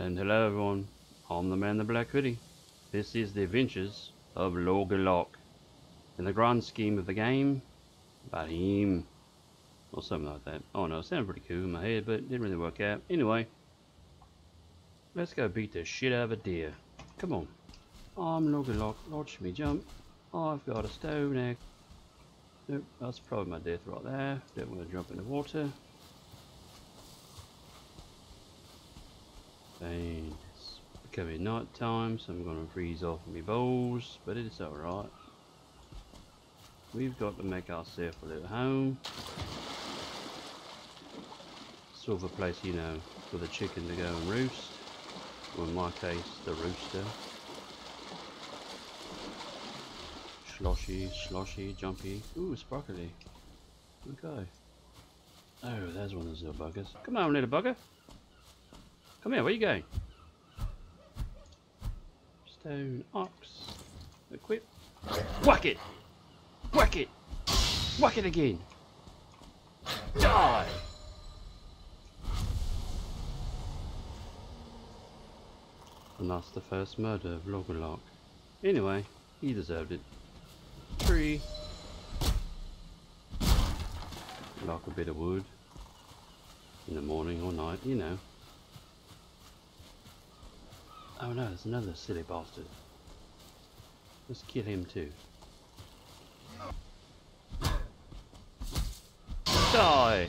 And hello everyone, I'm the man in the black hoodie. This is the adventures of Lorgalok. In the grand scheme of the game, about him. Or something like that. Oh no, it sounded pretty cool in my head, but it didn't really work out. Anyway, let's go beat the shit out of a deer. Come on. I'm Lorgalok, watch me jump. I've got a stone axe. Nope, that's probably my death right there. Don't want to jump in the water. And it's becoming night time, so I'm going to freeze off my bowls, but it's alright. We've got to make ourselves a little home. Sort of a place, you know, for the chicken to go and roost. Or in my case, the rooster. Sloshy, sloshy, jumpy. Ooh, sparkly. Okay. Oh, there's one of those little buggers. Come on, little bugger. Come here, where are you going? Stone ox. Equip. Whack it! Whack it! Whack it again! Die! And that's the first murder of Lorgalok. Anyway, he deserved it. Tree. Like a bit of wood. In the morning or night, you know. Oh no, there's another silly bastard. Let's kill him too. Die! Oh,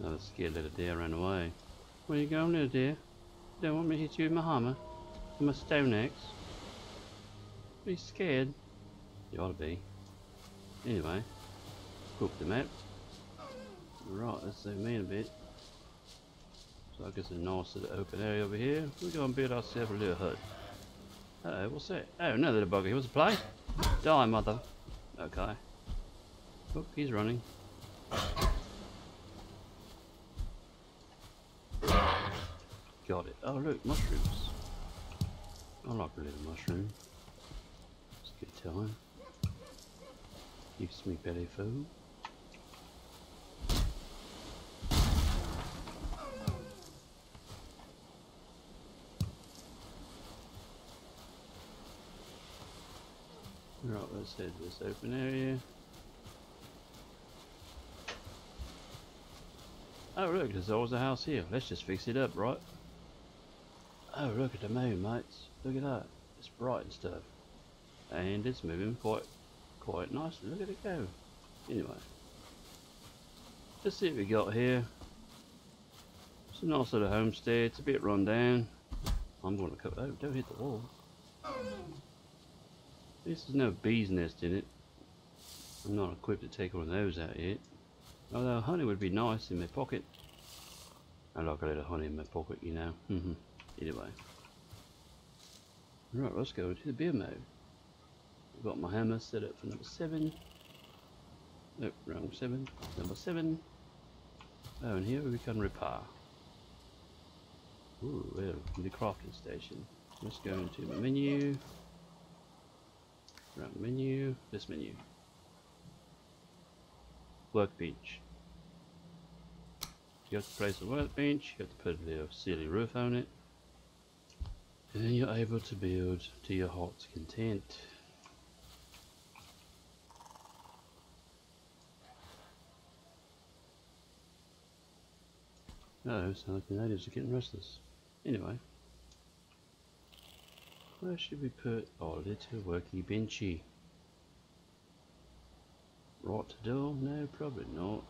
another scared little deer ran away. Where you going, little deer? Don't want me to hit you with my hammer? With my stone axe? Are you scared? You ought to be. Anyway, cook the map. Right, let's zoom in a bit. So I guess a nice little open area over here. We're going to build ourselves a little hut. Uh oh, what's that? Oh, another little bugger. He wants to play? Die, mother. Okay. Look, he's running. Got it. Oh, look, mushrooms. I like a little mushroom. It's a good time. Gives me belly food. Right, let's head to this open area. Oh look, there's always a house here. Let's just fix it up, right? Oh look at the moon, mates. Look at that. It's bright and stuff. And it's moving quite quite nicely. Look at it go. Anyway. Let's see what we got here. It's a nice little homestead. It's a bit run down. I'm going to cut. Oh, don't hit the wall. This is no bee's nest in it. I'm not equipped to take one of those out yet. Although honey would be nice in my pocket. I like a little honey in my pocket, you know. Anyway. Right, let's go to the beer mode. I've got my hammer set up for number 7. Nope, wrong 7. Number 7. Oh, and here we can repair. Ooh, well, the crafting station. Let's go into my menu. Right, menu, this menu. Workbench. You have to place a workbench, you have to put a silly roof on it. And then you're able to build to your heart's content. Oh, sound like the natives are getting restless. Anyway. Where should we put our little worky benchy? Rot door? No, probably not.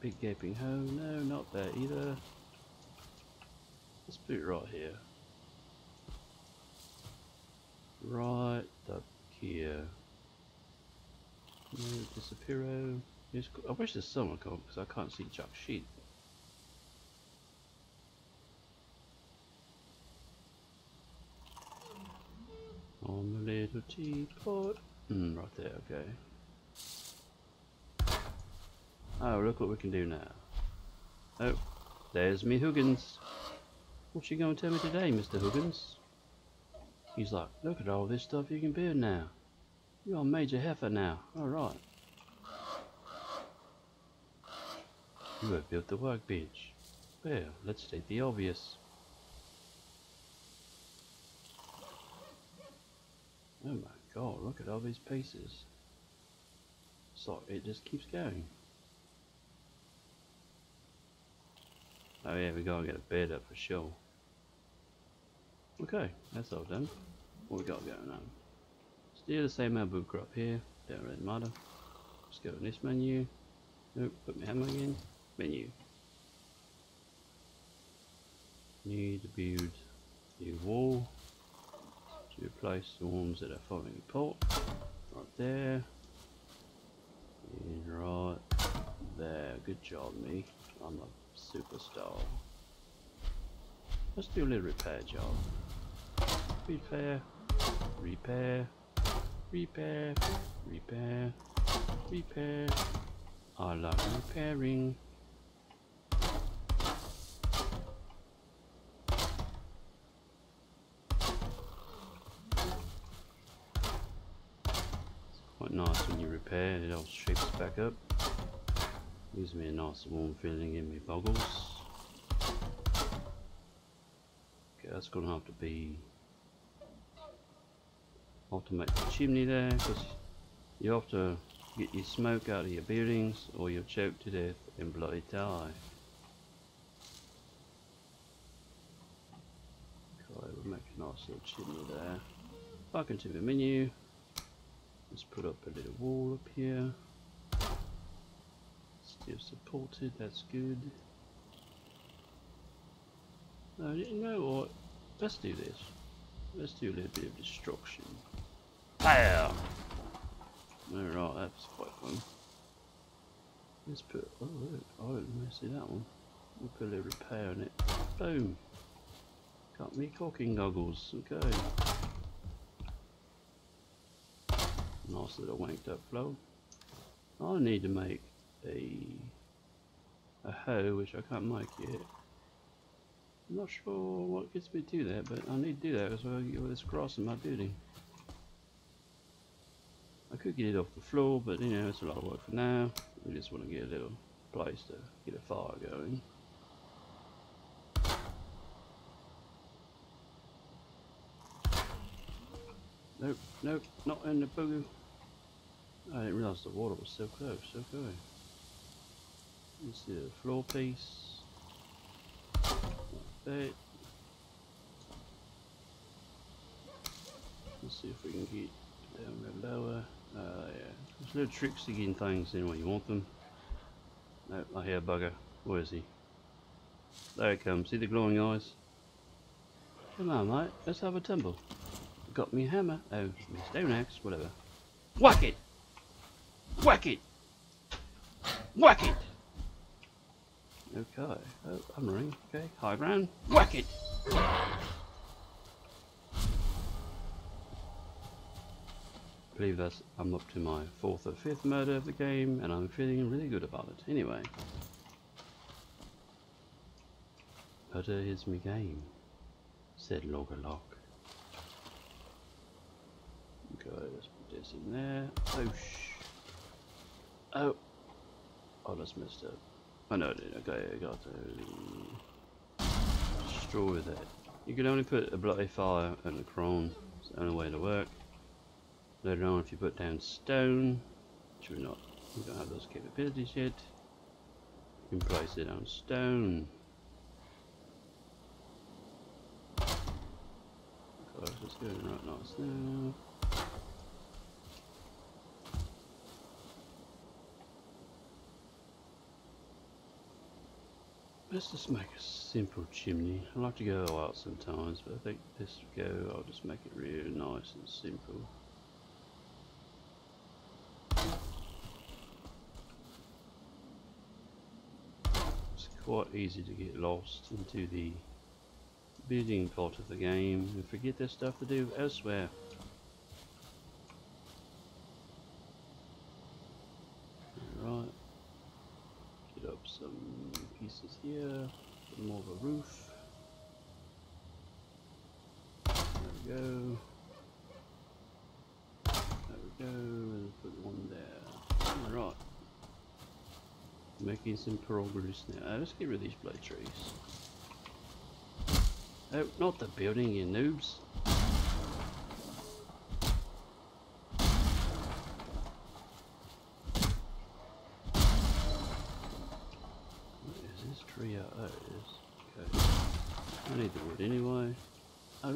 Big gaping hole? No, not there either. Let's put it right here. Right up here. No, disappearo. I wish there's someone come because I can't see Chuck sheet. On the little teapot. Mm, right there, okay. Oh, look what we can do now. Oh, there's me Huggins. What you to tell me today, Mr. Huggins? He's like, look at all this stuff you can build now. You're a major heifer now. Alright. You have built the workbench. Well, let's state the obvious. Oh my god, look at all these pieces. So it just keeps going. Oh yeah, we gotta get a bed up for sure. Okay, that's all done. What we got going on? Still the same amount of crop here, don't really matter. Let's go in this menu. Nope, put my hammer again. Menu. Need to build a wall to replace the ones that are falling apart. Right there. And right there. Good job, me. I'm a superstar. Let's do a little repair job. Repair, repair, repair, repair, repair. I love repairing. Nice when you repair, it all shapes back up. Gives me a nice warm feeling in my boggles. Okay, that's gonna have to be automate the chimney there because you have to get your smoke out of your buildings or you'll choke to death and bloody die. Okay, we'll make a nice little chimney there. Back into the menu. Let's put up a little wall up here. Still supported, that's good. Uh, you know what? Let's do this. Let's do a little bit of destruction. Bam! Alright, that's quite fun. Let's put, oh look, oh, let me see that one. We'll put a little repair on it. Boom! Got me cocking goggles, okay. Nice little wanked up flow. I need to make a a hoe which I can't make yet. I'm not sure what gets me to that, but I need to do that because I get this grass in my building. I could get it off the floor, but you know, it's a lot of work for now. We just want to get a little place to get a fire going. Nope, nope, not in the booger. I didn't realise the water was so close, okay. Let's see the floor piece. Like. Let's see if we can get down a bit lower. Uh, yeah. There's little tricks to getting things in when you want them. Nope, I hear a bugger. Where is he? There he comes. See the glowing eyes? Come on, mate. Let's have a tumble. Got me a hammer. Oh, my stone axe. Whatever. Whack it! Whack it! Whack it! Okay. Oh, I'm ring. Okay. High ground. Whack it! I believe that's I'm up to my fourth or fifth murder of the game and I'm feeling really good about it. Anyway. Murder is my game, said Lorgalok. Okay, let's put this in there. Oh sh Oh Oh that's messed up. Oh, I know I did, okay, I got to destroy that. You can only put a bloody fire in the chrome. It's the only way to work. Later on, if you put down stone, which we're not, we don't have those capabilities yet, you can place it on stone. Gosh, it's going right nice now. Let's just make a simple chimney. I like to go out sometimes, but I think this will go, I'll just make it really nice and simple. It's quite easy to get lost into the building part of the game and forget there's stuff to do elsewhere. More of a roof. There we go. There we go, and put one there. Alright. Making some progress now. Uh, let's get rid of these blood trees. Oh, not the building, you noobs.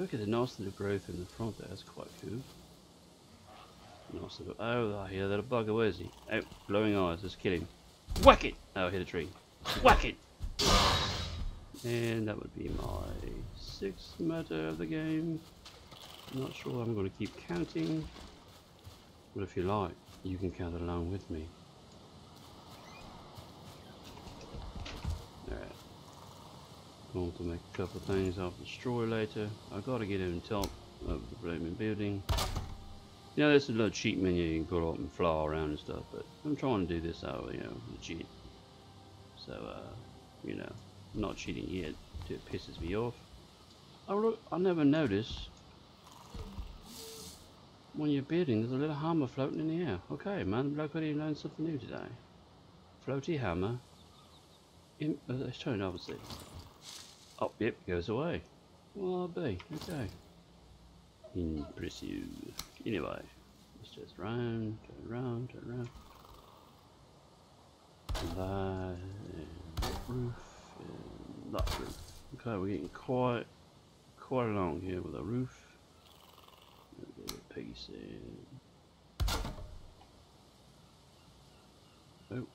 Look at the nice little growth in the front there. That's quite cool. Nice little. Oh, I hear that a bugger. Where is he? Oh, glowing eyes. Let's kill him. Whack it! Oh, hit a tree. Whack it! And that would be my sixth matter of the game. I'm not sure I'm going to keep counting. But if you like, you can count along with me. Going to make a couple of things I'll destroy later. I've got to get on top of the blooming building. You know, there's a little cheat menu you can put up and fly around and stuff, but I'm trying to do this out, you know, legit. So, uh, you know, I'm not cheating yet. It pisses me off. I look, I never notice when you're building, there's a little hammer floating in the air. Okay, man, bloke already learned something new today. Floaty hammer. In, uh, let's turn opposite. Oh, yep, goes away. Well, be. Okay. Impressive. Anyway, let's just round, turn around, turn around. That, and roof, and that roof. Okay, we're getting quite, quite along here with the roof. A piece in. Oh.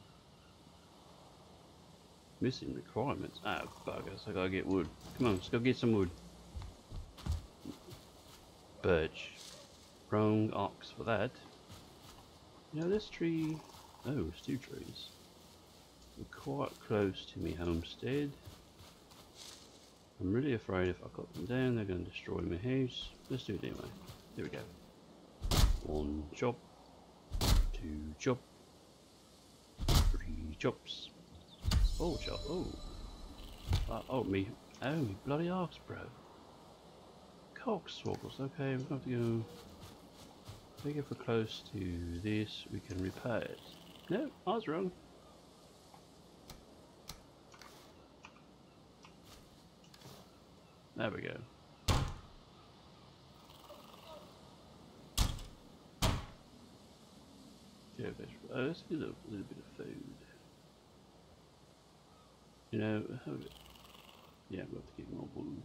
Missing requirements. Ah, buggers. I gotta get wood. Come on, let's go get some wood. Birch. Wrong ox for that. You know, this tree... Oh, it's two trees. We're quite close to me homestead. I'm really afraid if I cut them down, they're going to destroy my house. Let's do it anyway. Here we go. One chop. Two chop. Three chops. Oh. Oh. Uh, oh, me. Oh, me bloody ox, bro. Cock Cockswaggles. Okay, we're going to go. I think if we're close to this, we can repair it. No, I was wrong. There we go. Yeah, oh, let's get a little bit of food. You know, yeah, we'll have to get more wood.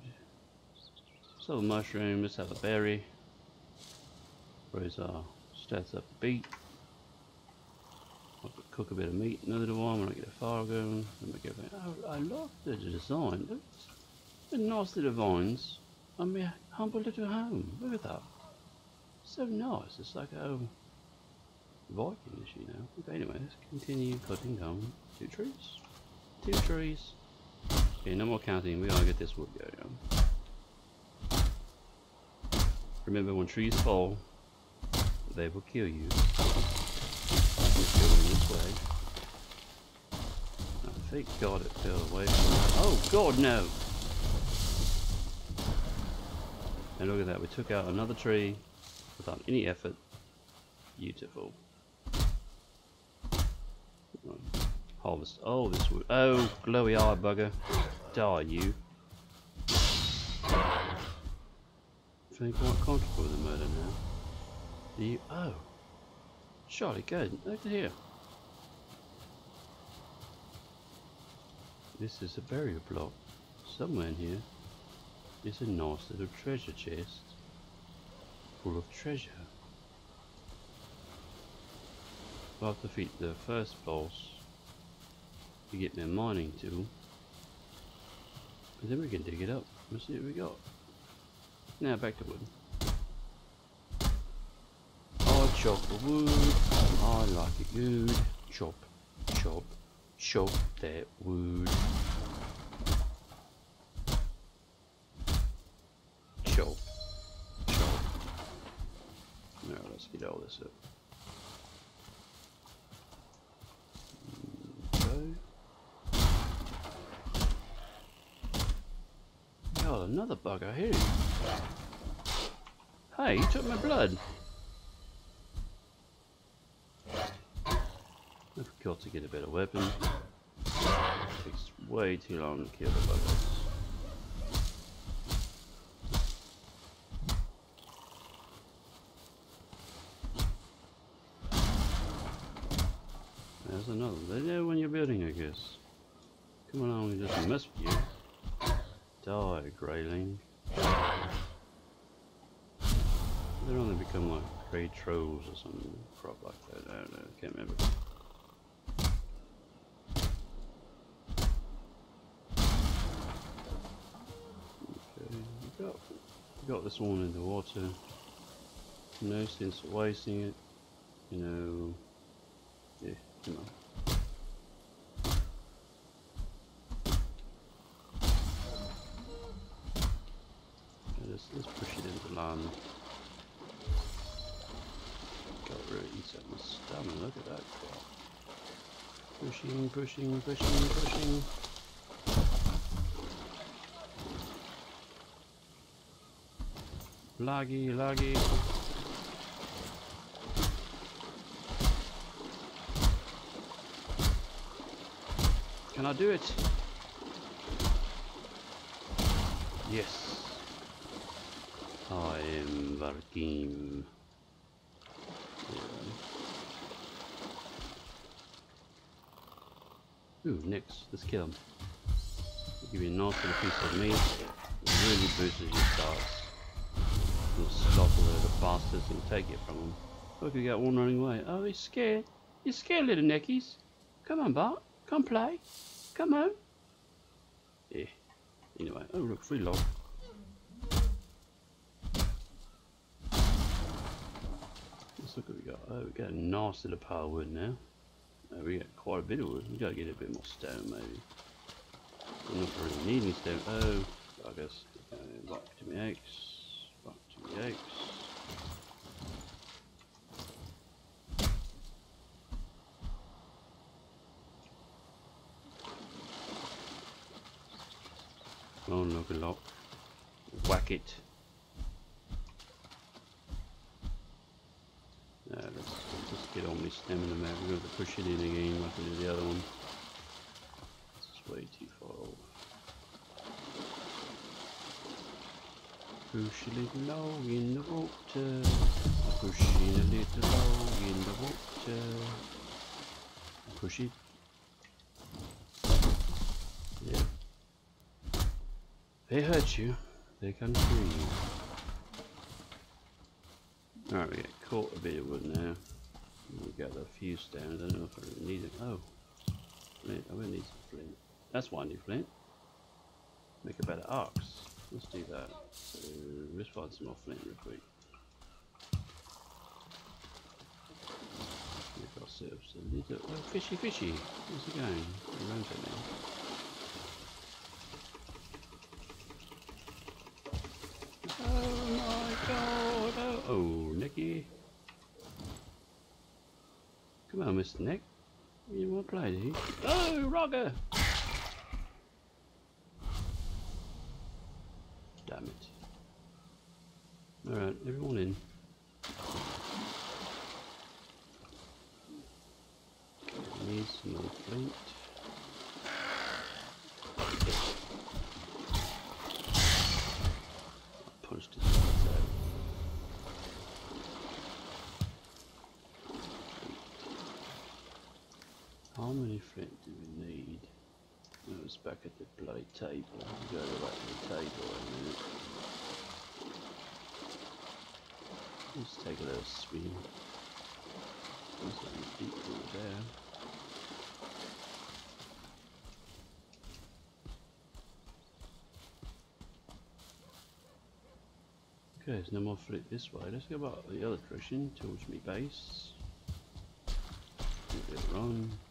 So a mushroom, let's have a berry. Raise our stats up a beat. I'll cook a bit of meat another one when I get a fire going. And make everything. Oh, I love the design. The nice little vines on my humble little home. Look at that. So nice. It's like a Vikingish, you know. Okay, anyway, let's continue cutting down two trees. Two trees. Okay, no more counting. We gotta get this wood going. Remember, when trees fall, they will kill you. This way. Thank God it fell away from Oh, God, no! And look at that, we took out another tree without any effort. Beautiful. Harvest. Oh, this wood. Oh, glowy eye bugger. Die, you. Feeling quite comfortable with the murder now. The oh. Charlie, good. Look at here. This is a burial block. Somewhere in here is a nice little treasure chest full of treasure. I'll have to defeat the first boss to get my mining tool. And then we can dig it up. Let's see what we got. Now back to wood. I chop the wood. I like it good. Chop, chop, chop that wood. Chop, chop. Now let's get all this up. Another bugger here. Hey, you took my blood. I forgot to get a better weapon. It takes way too long to kill the buggers. There's another. They're there when you're building, I guess. Come along and just mess with you. Die, Greyling. They only like trolls or some crap like that. I don't know. Can't remember. Okay, we got, we got this one in the water. No sense wasting it. You know. Yeah, come on. Let's, let's push it into land. Got really eats up my stomach, look at that crap. Pushing, pushing, pushing, pushing. Laggy, laggy. Can I do it? Yes. I am Varkim. Next, let's kill him. Give you a nice little piece of meat. It really boosts your stats. You'll stop slaughter the bastards and take it from them. Look, we got one running away. Oh, he's scared. You're scared, little neckies. Come on, Bart. Come play. Come on. Yeah. Anyway, oh look, free log. Let's look what we got. Oh, we got a nice little pile of wood now. Oh, we got quite a bit of wood. We gotta get a bit more stone, maybe. I'm not really needing stone. Oh, I guess. Uh, back to my eggs. Back to my eggs. Oh, look a lot. Whack it. Uh, let's, let's just get on my stamina map. We're going to push it in again like we did the other one. Is way too far. Push a little low in the water. Pushing a little low in the water. Push it. Yeah. They hurt you. They can free you. Alright, we got caught a bit of wood now. We got a few stones. I don't know if I really need it. Oh, flint. I will need some flint. That's why I need flint. Make a better axe. Let's do that. So let's find some more flint real quick. Make ourselves a little oh, fishy fishy. Where's he going? Around it. Oh my god! Oh, oh Nicky. Come on, Mr. Nick. You want to play, do you? Oh, Roger! Damn it. Alright, everyone in. Need some more flint. Punched his face out. How many flint do we need? No, it's back at the bloody table. We go back to the table in a. Let's take a little swim. There's something deep there. Okay, there's no more flint this way. Let's go back the other direction towards me base. Give it a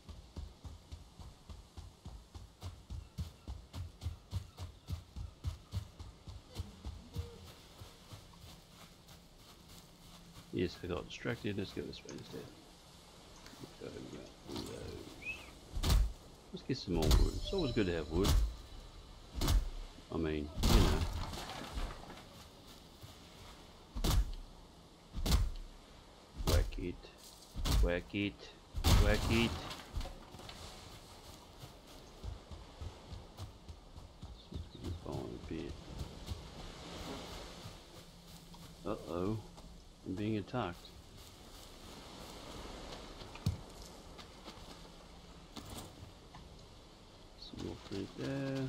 I got distracted. Let's go this way instead. Let's get some more wood. It's always good to have wood. I mean, you know. Whack it. Whack it. Whack it. Attacked. Some more fleet there.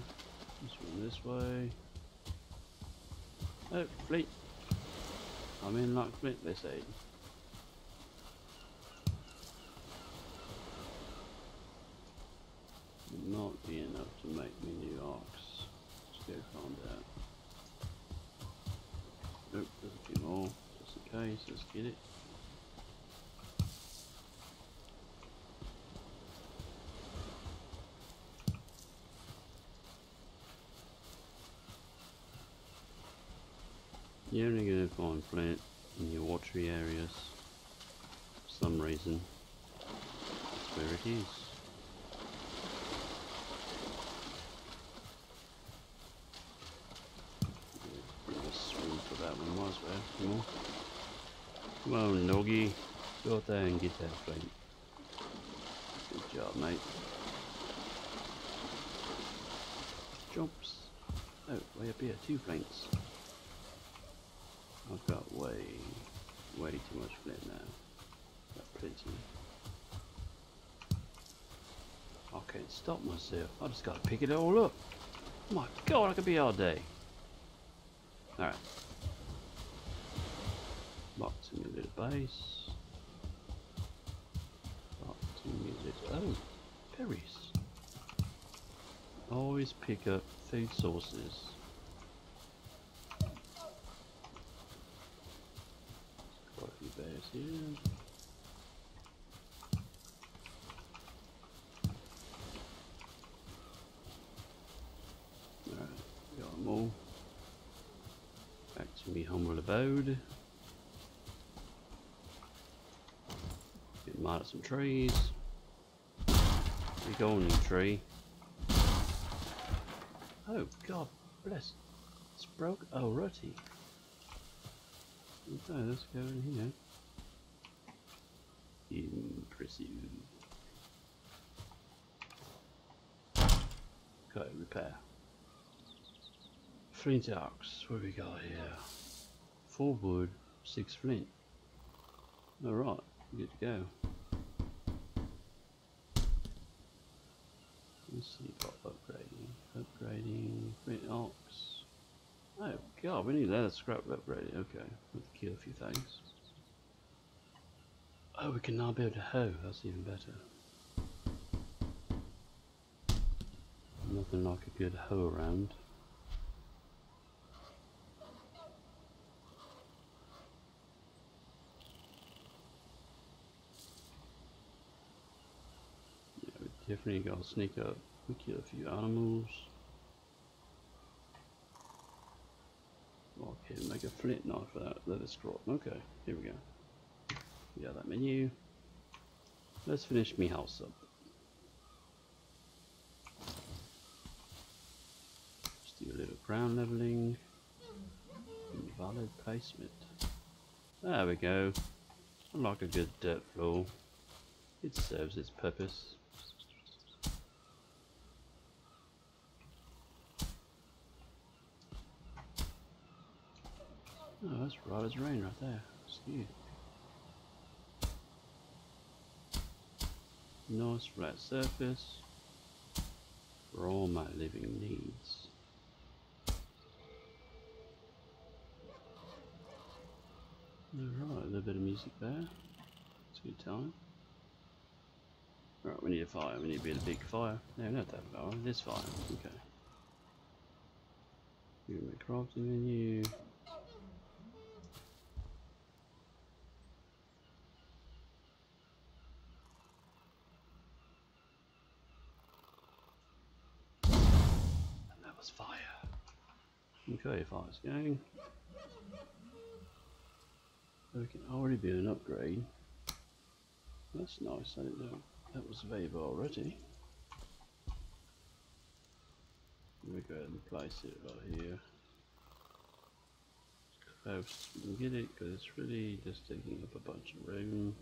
This one this way. Oh, fleet. I'm in like fleet, they say. Not be enough to make me new arcs. Let's go find out. Nope, there's a few more. Just in case, let's get it. You're only going to find flint in your watery areas. For some reason. That's where it is. That one. Come on. Noggy. Go out there and get that flint. Good job, mate. Jumps. Oh, way up here, two flints. I've got way, way too much flint now. Got plenty. I can't stop myself. I just gotta pick it all up. My god, I could be all day. Alright. Box in your little base. Box in your little... Oh! Berries. Always pick up food sources. Quite Alright, got them all. Back to me humble abode. Get mad at some trees. Big old new tree. Oh god, bless. It's broke. Oh, already. Okay, let's go in here. Impressive. Okay, repair. Flint arcs. What we got here? Four wood, six flint. Alright, good to go. Let's see about upgrading. Upgrading flint arcs. Oh god, we need leather scrap upgrading. Okay, we'll kill a few things. Oh, we can now build a hoe. That's even better. Nothing like a good hoe around. Yeah, we definitely gotta sneak up. We kill a few animals. Okay, make a flint knife for that leather scroll. Okay, here we go. We got that menu. Let's finish me house up. Do a little ground leveling. Invalid placement. There we go. I like a good dirt floor. It serves its purpose. Oh, that's right as rain right there. See Nice flat surface for all my living needs. Alright, a little bit of music there. It's a good time. Alright, we need a fire. We need to build a big fire. No, not that fire. This fire. Okay. Here we crafting menu. And that was fire. Okay, fire's going. So we can already be an upgrade. That's nice, I didn't know that was available already. Let me go ahead and place it right here. Close, we can get it because it's really just taking up a bunch of room.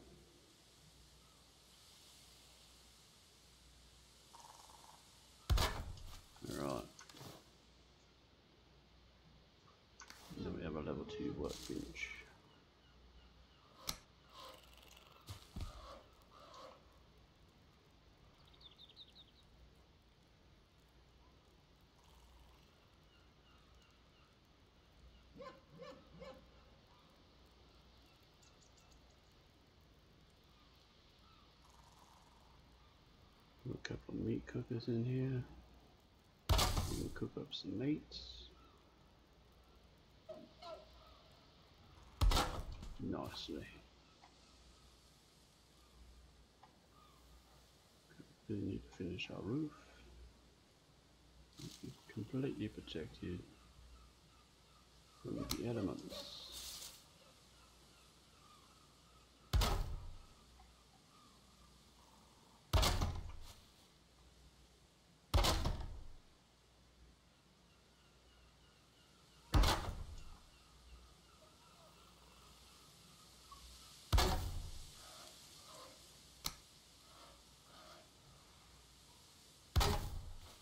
to workbench. A couple meat cookers in here. We can cook up some meats. Nicely. We need to finish our roof. Completely protected from the elements.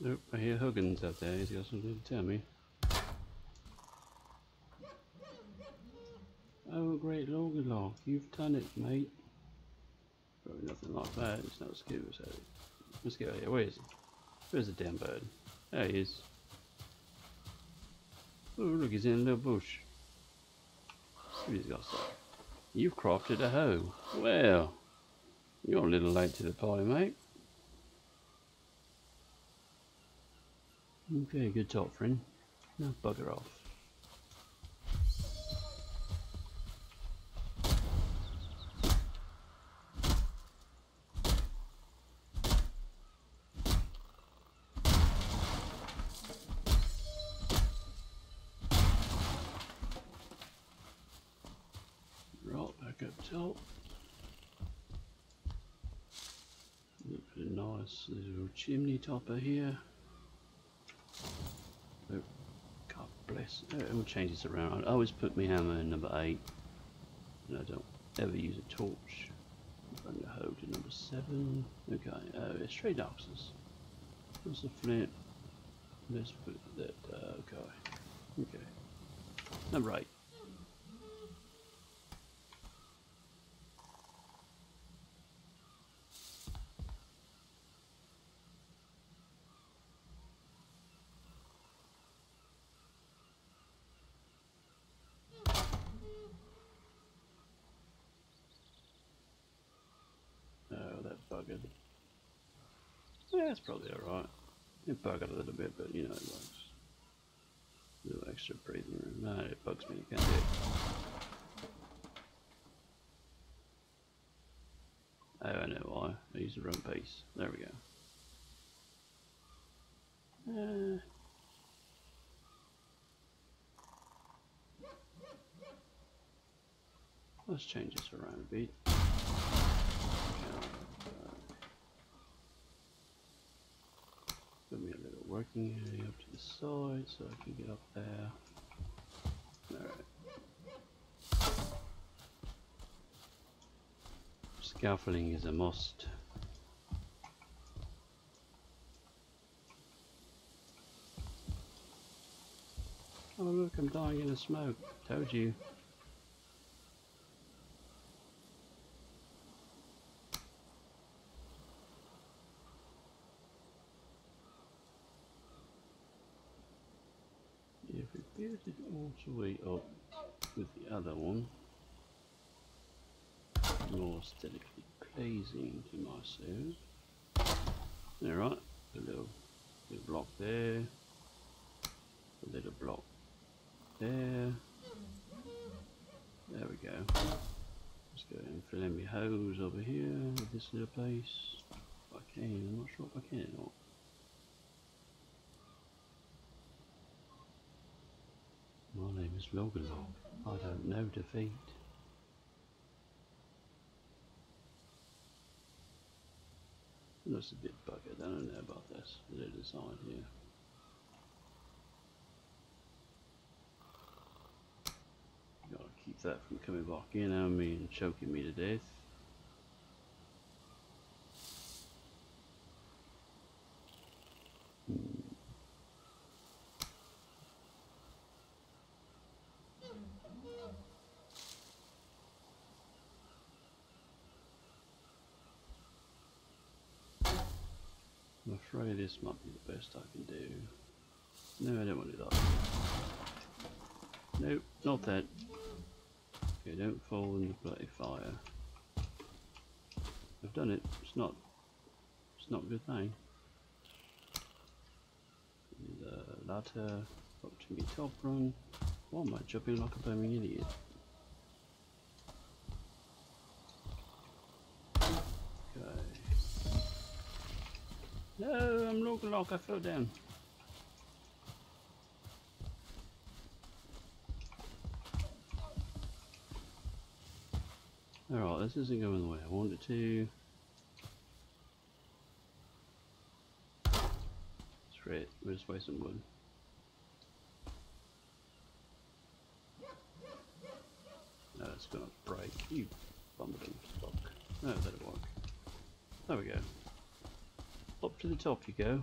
Nope, I hear Huggins out there. He's got something to tell me. Oh, great Lorgalok, you've done it, mate. Probably nothing like that. It's not a scuba, so let's get out of here. Where is he? Where's the damn bird? There he is. Oh, look, he's in a little bush. See what he's got to. You've crafted a hoe. Well, you're a little late to the party, mate. Okay, good talk, friend. Now bugger off. Right back up top. Look at a nice little chimney topper here. Oh, Oh, it will change this around. I always put my hammer in number 8. And I don't ever use a torch. Bring the hoe to number 7. Okay, uh, it's straight axes. What's the flint? Let's put that, uh, okay. Okay. Number 8. Oh, that buggered. Yeah, it's probably alright. It buggered a little bit, but you know it works. A little extra breathing room. No, it bugs me, you can't do it. Oh, I know why. I used the wrong piece. There we go. Uh, let's change this around a bit. Put working area up to the side so I can get up there. Alright. Scaffolding is a must. Oh look, I'm dying in the smoke. Told you. We build it all the way up with the other one, more aesthetically pleasing to myself. Alright, a little, little block there, a little block there. There we go. Let's go and fill in my hose over here with this little place. If I can, I'm not sure if I can or not. My name is Lorgalok. I don't know defeat. Looks a bit buggered. I don't know about this. Little design here. Gotta keep that from coming back in on me and choking me to death. Hmm. I'm afraid this might be the best I can do. No, I don't want to do that. Nope, not that. Okay, don't fall in the bloody fire. I've done it. It's not. It's not a good thing. The ladder up to me top run. Why am I jumping like a blooming idiot? Like I fell down. Alright, this isn't going the way I wanted to. Straight, we'll just waste some wood. No, it's gonna break. You bumbling fuck. No, that'll work. There we go. Up to the top you go.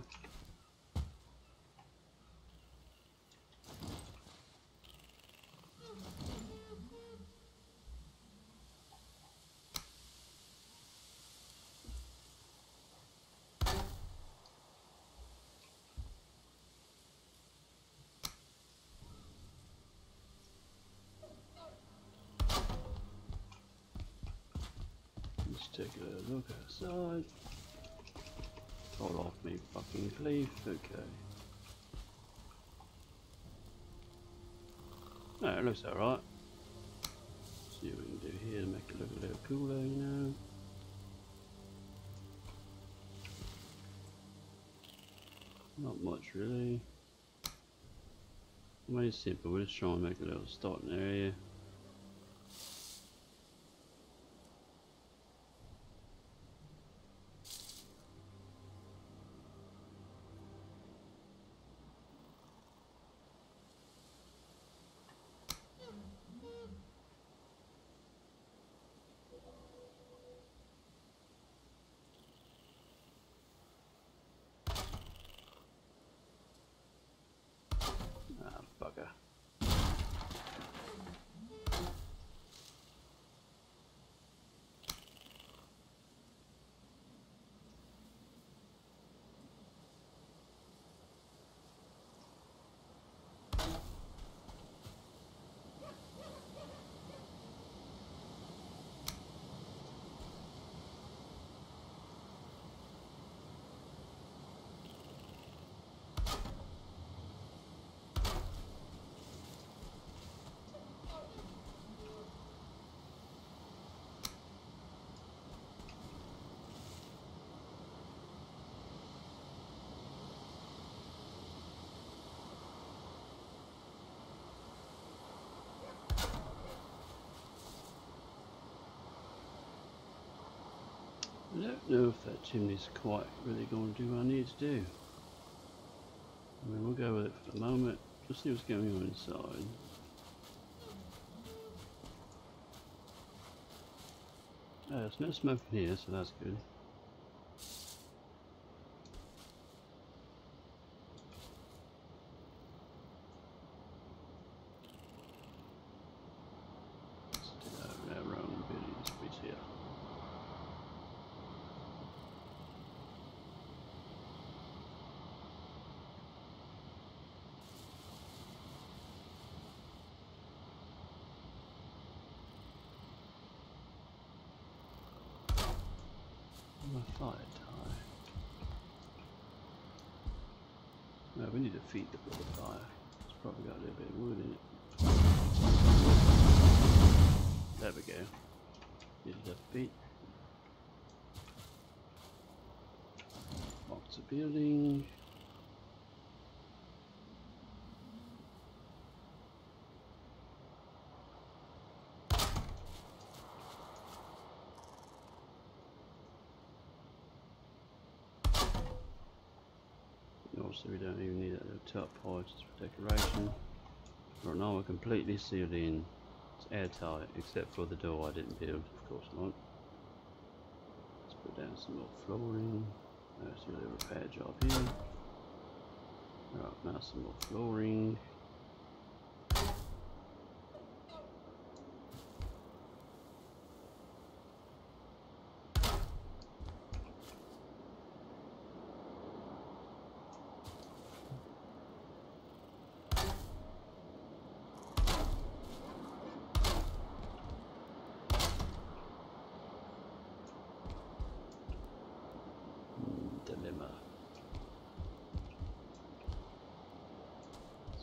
Let's take a look outside. Fall off me fucking cliff, okay. No, it looks alright. See what we can do here to make it look a little cooler, you know. Not much really. It's simple, we're just trying to make a little starting area. Ah, bugger. I don't know if that chimney's quite really going to do what I need to do. I mean, we'll go with it for the moment. Just see what's going on inside. Uh, there's no smoke in here, so that's good. Let's do that over our own building space here. My fire tie. No, we need to feed the blood fire. It's probably got a little bit of wood in it. There we go. Needed a feet. Box of building. Also, we don't even need that little top part just for decoration. Right now, we're completely sealed in. It's airtight, except for the door I didn't build, of course not. Let's put down some more flooring. There's a little repair job here. Right, now some more flooring.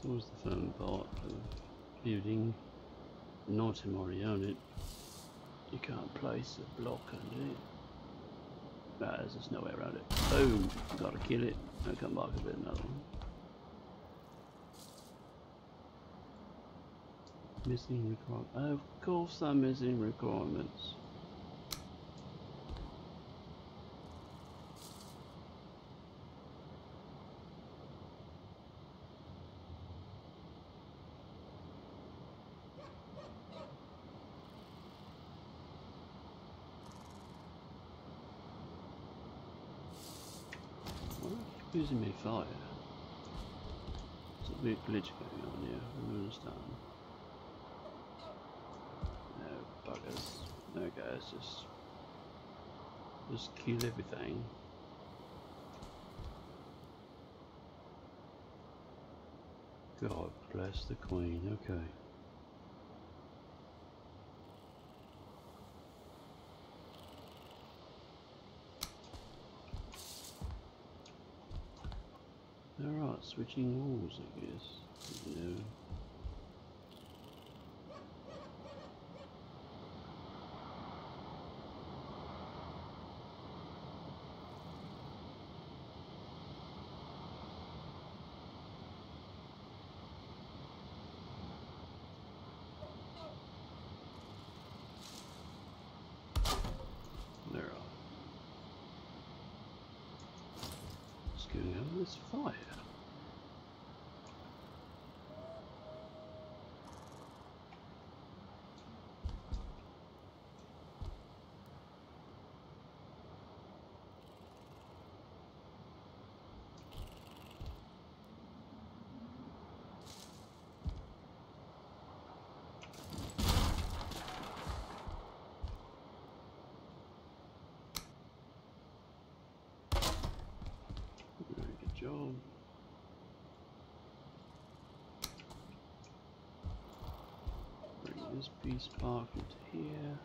Always the fun part of building. Not in it. You can't place a block under it. Nah, there's just no way around it. Boom! Gotta kill it. And come back a bit another one. Missing requirements. Of course I'm missing requirements. Me fire. There's a big glitch going on here, I don't understand. No, buggers. No guys, just just kill everything. God bless the Queen, okay. Alright, switching walls I guess. You know. going on this fire? job. Bring this piece back here.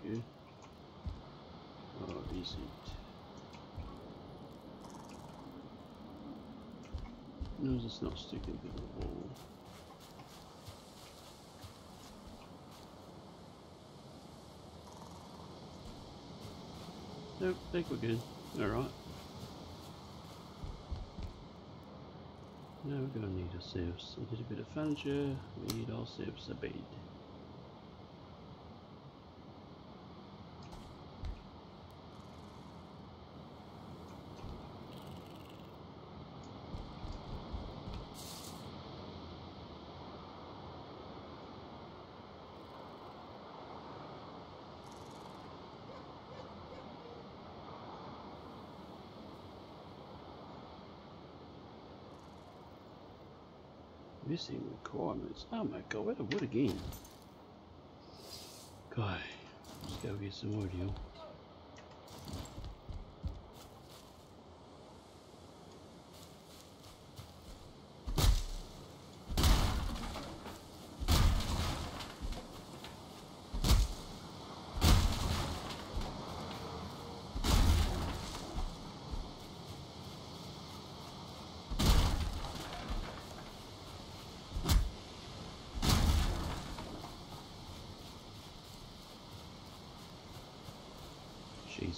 Okay. No, it's not sticking to the wall. Nope, I think we're good. Alright. Now we're gonna need a sieves. A little bit of furniture, we need our sieves a bed. Missing requirements. Oh my god, what the wood again? God, let's go get some yo.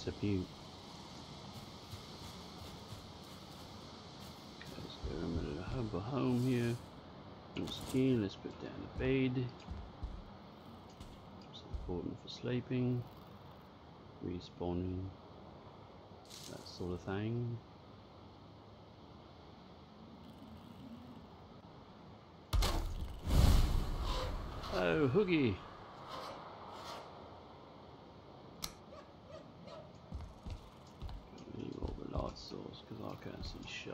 Beaut. Okay, let's go in a humble home here. Once again, let's put down a bed. It's important for sleeping, respawning, that sort of thing. Oh, Hoogie! doors because I can't see shit.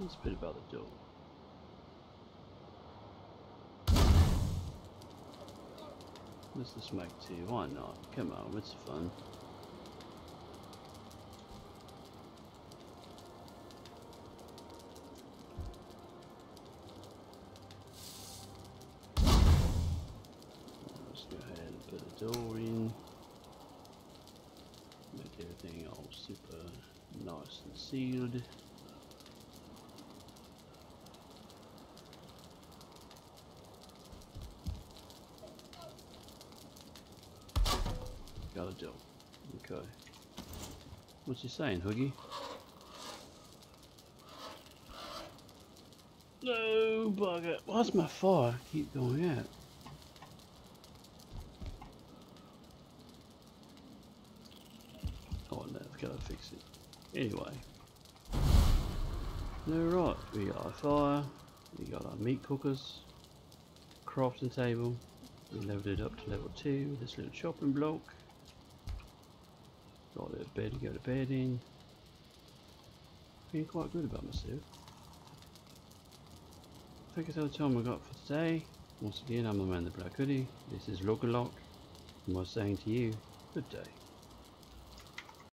Let's the door. Let's make two. Why not? Come on, it's fun. Let's go ahead and put a door in. Make everything all super nice and sealed. Got a door. Okay. What's he saying, Huggy? No, bugger. Why's my fire keep going out? Oh no, I've got to fix it. Anyway. No, right. we got a fire, we got our meat cookers, crafting table, we leveled it up to level 2 with this little chopping block. A bed to go to bed in. Feeling quite good about myself. I think that's all the time I got for today. Once again, I'm the man in the black hoodie. This is Look and I'm saying to you, good day.